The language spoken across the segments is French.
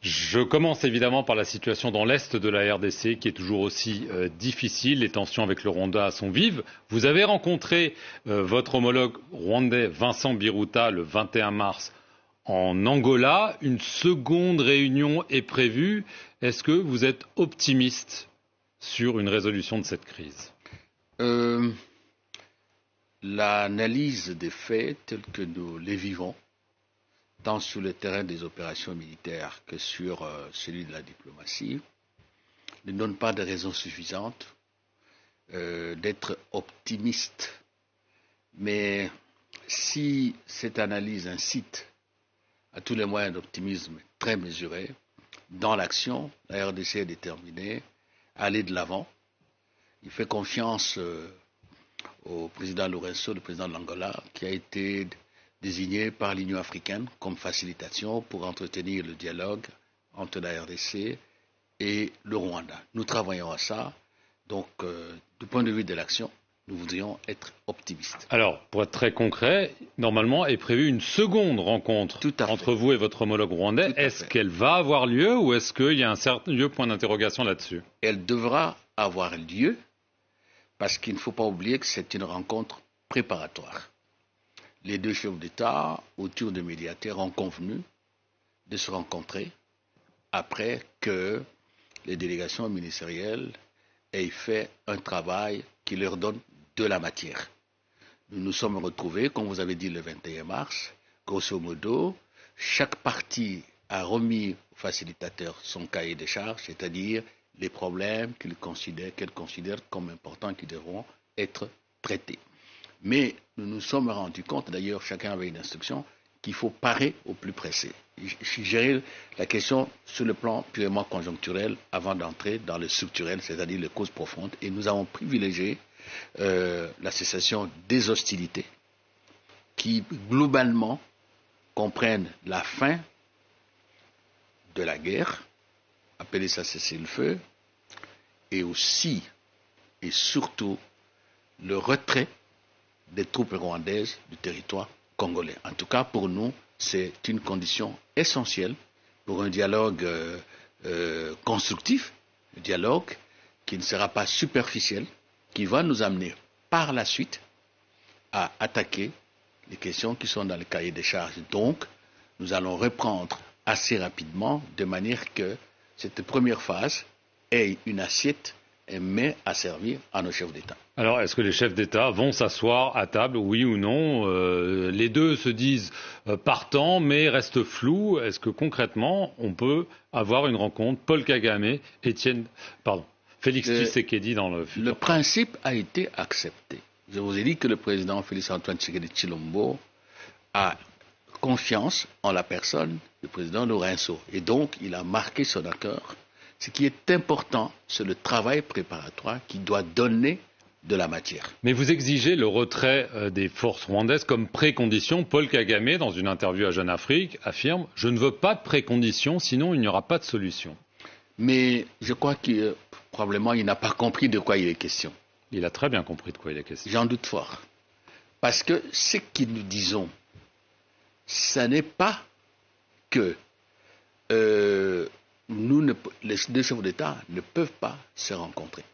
Je commence évidemment par la situation dans l'est de la RDC qui est toujours aussi euh, difficile. Les tensions avec le Rwanda sont vives. Vous avez rencontré euh, votre homologue rwandais Vincent Biruta le 21 mars en Angola. Une seconde réunion est prévue. Est-ce que vous êtes optimiste sur une résolution de cette crise? Euh, L'analyse des faits tels que nous les vivons tant sur le terrain des opérations militaires que sur euh, celui de la diplomatie, ne donne pas de raison suffisante euh, d'être optimiste. Mais si cette analyse incite à tous les moyens d'optimisme très mesurés, dans l'action, la RDC est déterminée à aller de l'avant. Il fait confiance euh, au président Lorenzo, le président de l'Angola, qui a été désigné par l'Union africaine comme facilitation pour entretenir le dialogue entre la RDC et le Rwanda. Nous travaillons à ça. Donc, euh, du point de vue de l'action, nous voudrions être optimistes. Alors, pour être très concret, normalement est prévue une seconde rencontre entre vous et votre homologue rwandais. Est-ce qu'elle va avoir lieu ou est-ce qu'il y a un certain lieu point d'interrogation là-dessus? Elle devra avoir lieu parce qu'il ne faut pas oublier que c'est une rencontre préparatoire les deux chefs d'État, autour de médiateurs, ont convenu de se rencontrer après que les délégations ministérielles aient fait un travail qui leur donne de la matière. Nous nous sommes retrouvés, comme vous avez dit le 21 mars, grosso modo, chaque partie a remis au facilitateur son cahier de charges, c'est-à-dire les problèmes qu'elle considère comme importants qui devront être traités. Mais nous nous sommes rendus compte, d'ailleurs chacun avait une instruction, qu'il faut parer au plus pressé. Gérer la question sur le plan purement conjoncturel avant d'entrer dans le structurel, c'est-à-dire les causes profondes. Et nous avons privilégié euh, la cessation des hostilités qui globalement comprennent la fin de la guerre, appelez ça cessez-le-feu, et aussi et surtout le retrait des troupes rwandaises du territoire congolais. En tout cas, pour nous, c'est une condition essentielle pour un dialogue euh, euh, constructif, un dialogue qui ne sera pas superficiel, qui va nous amener par la suite à attaquer les questions qui sont dans le cahier des charges. Donc, nous allons reprendre assez rapidement de manière que cette première phase ait une assiette met à servir à nos chefs d'État. Alors, est-ce que les chefs d'État vont s'asseoir à table, oui ou non euh, Les deux se disent euh, partants, mais restent flous. Est-ce que concrètement, on peut avoir une rencontre? Paul Kagame, Étienne, pardon, Félix Tshisekedi dans le futur Le principe a été accepté. Je vous ai dit que le président Félix Antoine Tshisekedi Chilombo a confiance en la personne du président Lorenzo. Et donc, il a marqué son accord ce qui est important, c'est le travail préparatoire qui doit donner de la matière. Mais vous exigez le retrait euh, des forces rwandaises comme précondition. Paul Kagame, dans une interview à Jeune Afrique, affirme Je ne veux pas de précondition, sinon il n'y aura pas de solution. Mais je crois que euh, probablement il n'a pas compris de quoi il est question. Il a très bien compris de quoi il est question. J'en doute fort. Parce que ce que nous disons, ce n'est pas que euh, nous les deux chefs d'État ne peuvent pas se rencontrer.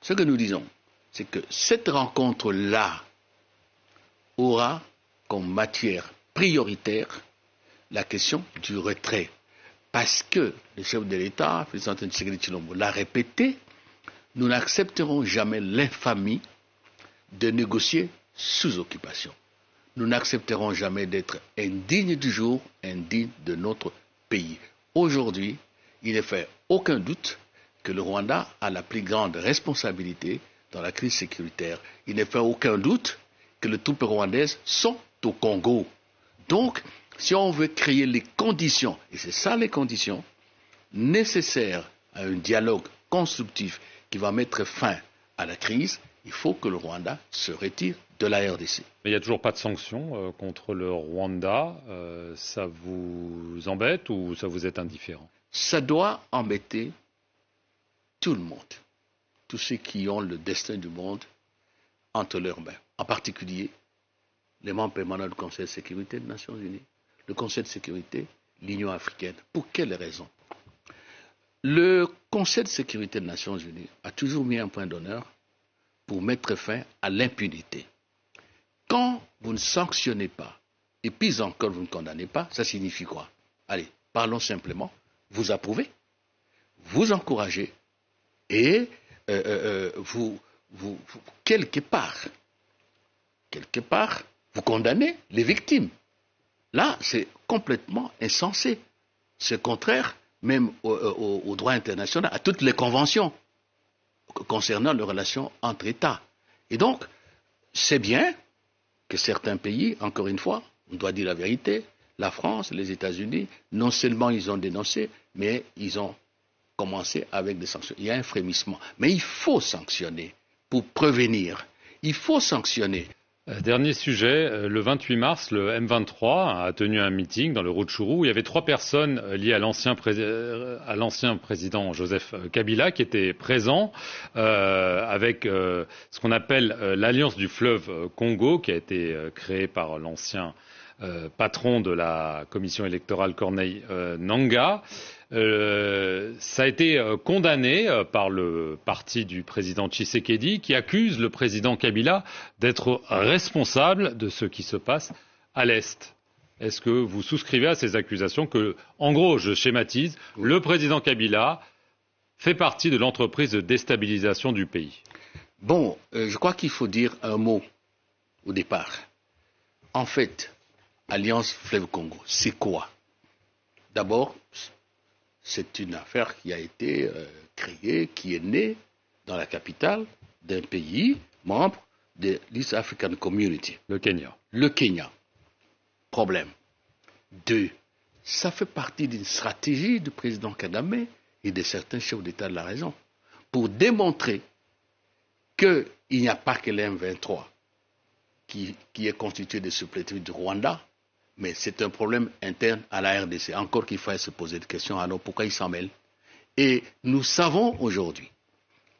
Ce que nous disons, c'est que cette rencontre-là aura comme matière prioritaire la question du retrait. Parce que le chef de l'État, Félix Tshisekedi Chilombo, l'a répété, nous n'accepterons jamais l'infamie de négocier sous occupation. Nous n'accepterons jamais d'être indignes du jour, indignes de notre pays. Aujourd'hui, il ne fait aucun doute que le Rwanda a la plus grande responsabilité dans la crise sécuritaire. Il ne fait aucun doute que les troupes rwandaises sont au Congo. Donc, si on veut créer les conditions, et c'est ça les conditions, nécessaires à un dialogue constructif qui va mettre fin à la crise, il faut que le Rwanda se retire de la RDC. Mais il n'y a toujours pas de sanctions euh, contre le Rwanda. Euh, ça vous embête ou ça vous est indifférent? Ça doit embêter tout le monde, tous ceux qui ont le destin du monde entre leurs mains, en particulier les membres permanents du Conseil de sécurité des Nations Unies, le Conseil de sécurité, l'Union africaine. Pour quelles raisons Le Conseil de sécurité des Nations Unies a toujours mis un point d'honneur pour mettre fin à l'impunité. Quand vous ne sanctionnez pas, et puis encore vous ne condamnez pas, ça signifie quoi? Allez, parlons simplement, vous approuvez, vous encouragez, et euh, euh, euh, vous, quelque part, quelque part, vous condamnez les victimes. Là, c'est complètement insensé. C'est contraire même au, droit international, à toutes les conventions concernant les relations entre États. Et donc, c'est bien que certains pays, encore une fois, on doit dire la vérité, la France, les États-Unis, non seulement ils ont dénoncé, mais ils ont commencé avec des sanctions. Il y a un frémissement. Mais il faut sanctionner pour prévenir. Il faut sanctionner. Euh, dernier sujet, euh, le 28 mars, le M23 a tenu un meeting dans le Rutshuru où il y avait trois personnes euh, liées à l'ancien, président Joseph Kabila qui étaient présents avec ce qu'on appelle l'Alliance du fleuve Congo qui a été créée par l'ancien patron de la commission électorale Corneille Nanga. Euh, ça a été euh, condamné euh, par le parti du président Tshisekedi qui accuse le président Kabila d'être responsable de ce qui se passe à l'Est. Est-ce que vous souscrivez à ces accusations que, en gros, je schématise, le président Kabila fait partie de l'entreprise de déstabilisation du pays? Bon, je crois qu'il faut dire un mot au départ. En fait, Alliance Fleuve Congo, c'est quoi? D'abord, c'est une affaire qui a été euh, créée, qui est née dans la capitale d'un pays membre de l'East African Community. Le Kenya. Le Kenya. Problème. Deux, ça fait partie d'une stratégie du président Kagame et de certains chefs d'État de la région pour démontrer qu'il n'y a pas que l'M23 qui, qui, est constitué de supplétifs du Rwanda, mais c'est un problème interne à la RDC. Encore qu'il faille se poser des questions, alors pourquoi ils s'en mêlent Et nous savons aujourd'hui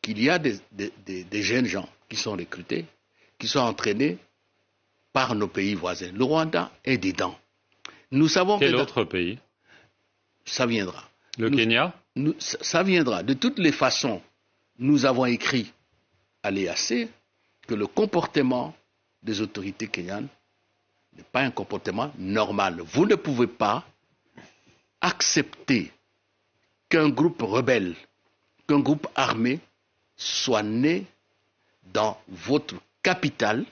qu'il y a des, jeunes gens qui sont recrutés, qui sont entraînés par nos pays voisins. Le Rwanda est dedans. Nous savons Quel autre pays? Ça viendra. Le Kenya? Ça viendra. De toutes les façons, nous avons écrit à l'EAC que le comportement des autorités kenyanes n'est pas un comportement normal. Vous ne pouvez pas accepter qu'un groupe rebelle, qu'un groupe armé soit né dans votre capitale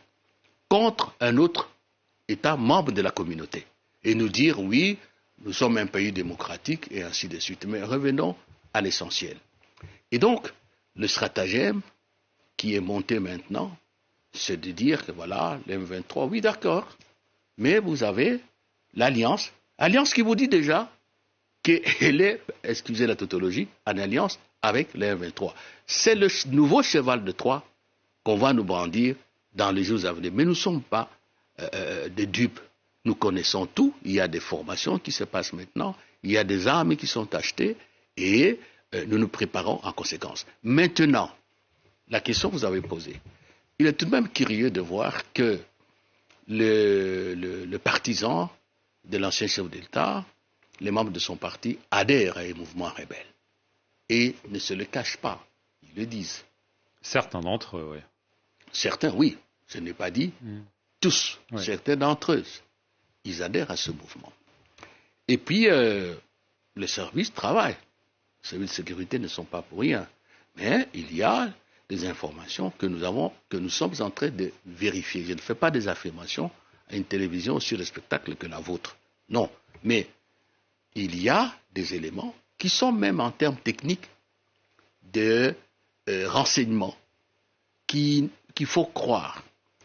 contre un autre État membre de la communauté et nous dire oui, nous sommes un pays démocratique et ainsi de suite. Mais revenons à l'essentiel. Et donc, le stratagème qui est monté maintenant, c'est de dire que voilà, l'M23, oui d'accord, mais vous avez l'alliance, alliance qui vous dit déjà qu'elle est, excusez la tautologie, en alliance avec les 23 C'est le nouveau cheval de Troie qu'on va nous brandir dans les jours à venir. Mais nous ne sommes pas euh, euh, des dupes. Nous connaissons tout. Il y a des formations qui se passent maintenant. Il y a des armes qui sont achetées et euh, nous nous préparons en conséquence. Maintenant, la question que vous avez posée, il est tout de même curieux de voir que le, partisan de l'ancien chef d'État, les membres de son parti adhèrent à un mouvement rebelle et ne se le cachent pas, ils le disent. Certains d'entre eux, oui. Certains, oui, ce n'est pas dit. Mm. Tous, certains d'entre eux, ils adhèrent à ce mouvement. Et puis, euh, les services travaillent. Les services de sécurité ne sont pas pour rien. Mais il y a des informations que nous avons, que nous sommes en train de vérifier. Je ne fais pas des affirmations à une télévision sur le spectacle que la vôtre. Non. Mais il y a des éléments qui sont même en termes techniques de euh, renseignements qu'il faut croire,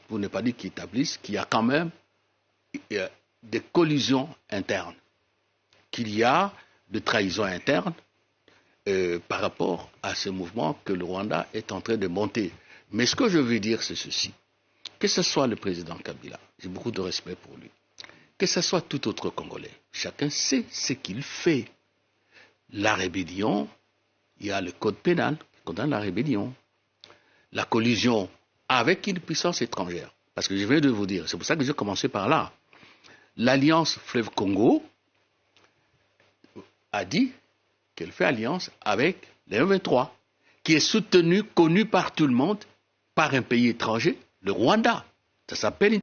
pour ne pas dire qu'ils établissent qu'il y a quand même euh, des collisions internes, qu'il y a de trahisons internes, euh, par rapport à ce mouvement que le Rwanda est en train de monter. Mais ce que je veux dire, c'est ceci. Que ce soit le président Kabila, j'ai beaucoup de respect pour lui, que ce soit tout autre Congolais, chacun sait ce qu'il fait. La rébellion, il y a le code pénal qui condamne la rébellion. La collision avec une puissance étrangère. Parce que je viens de vous dire, c'est pour ça que j'ai commencé par là. L'alliance Fleuve Congo a dit qu'elle fait alliance avec les 23 qui est soutenu, connu par tout le monde, par un pays étranger, le Rwanda. Ça s'appelle